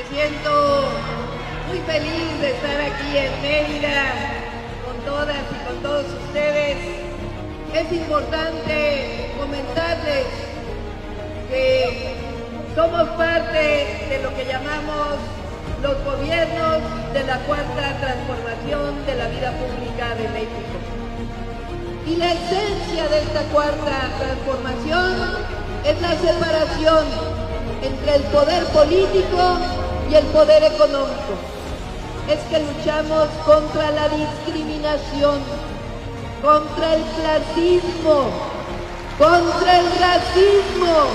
Me siento muy feliz de estar aquí en Mérida con todas y con todos ustedes. Es importante comentarles que somos parte de lo que llamamos los gobiernos de la cuarta transformación de la vida pública de México. Y la esencia de esta cuarta transformación es la separación entre el poder político y el poder económico. Es que luchamos contra la discriminación, contra el clasismo, contra el racismo.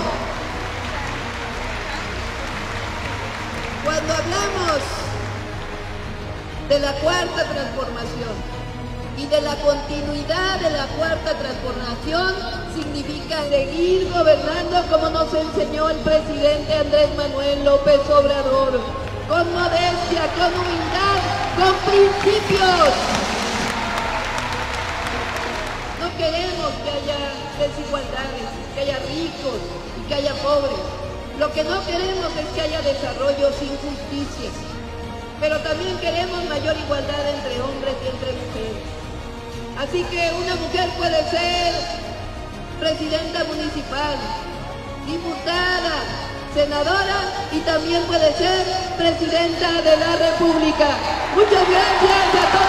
Cuando hablamos de la cuarta transformación y de la continuidad de la cuarta transformación, significa seguir gobernando como nos enseñó el presidente Andrés Manuel López Obrador, con modestia, con humildad, con principios. No queremos que haya desigualdades, que haya ricos y que haya pobres. Lo que no queremos es que haya desarrollo sin justicia. Pero también queremos mayor igualdad entre hombres y entre mujeres. Así que una mujer puede ser presidenta municipal, diputada, senadora y también puede ser presidenta de la República. Muchas gracias a todos